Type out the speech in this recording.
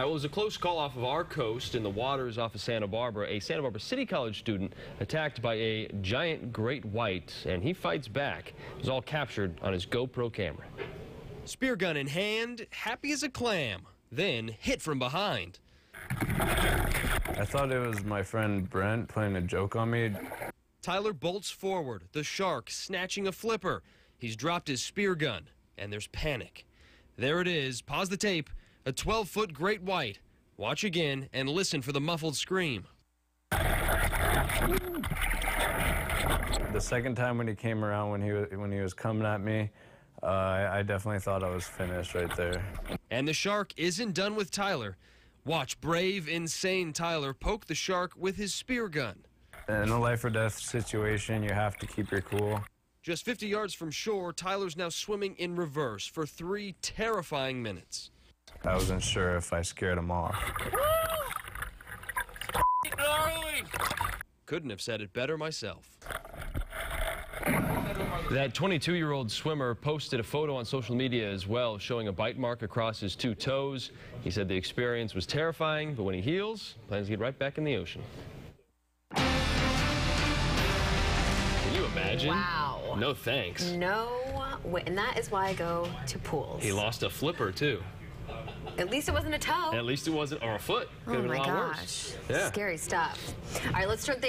right, well, it was a close call off of our coast in the waters off of Santa Barbara. A Santa Barbara City College student attacked by a giant great white, and he fights back. It was all captured on his GoPro camera. Spear gun in hand, happy as a clam, then hit from behind. I thought it was my friend Brent playing a joke on me. Tyler bolts forward, the shark snatching a flipper. He's dropped his spear gun, and there's panic. There it is. Pause the tape. A 12 foot great white. Watch again and listen for the muffled scream. The second time when he came around, when he was, when he was coming at me, uh, I, I definitely thought I was finished right there. And the shark isn't done with Tyler. Watch brave, insane Tyler poke the shark with his spear gun. In a life or death situation, you have to keep your cool. Just 50 yards from shore, Tyler's now swimming in reverse for three terrifying minutes. I wasn't sure if I scared him off. Couldn't have said it better myself. That 22 year old swimmer posted a photo on social media as well, showing a bite mark across his two toes. He said the experience was terrifying, but when he heals, plans to get right back in the ocean. Can you imagine? Wow. No thanks. No, way. and that is why I go to pools. He lost a flipper, too. At least it wasn't a toe. At least it wasn't, or a foot. Could oh my gosh. Yeah. Scary stuff. All right, let's turn things.